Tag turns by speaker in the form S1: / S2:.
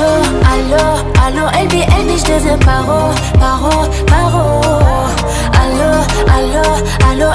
S1: Allo, allo, LB, LB, je deviens paro, paro, paro. Allo, allo, allo,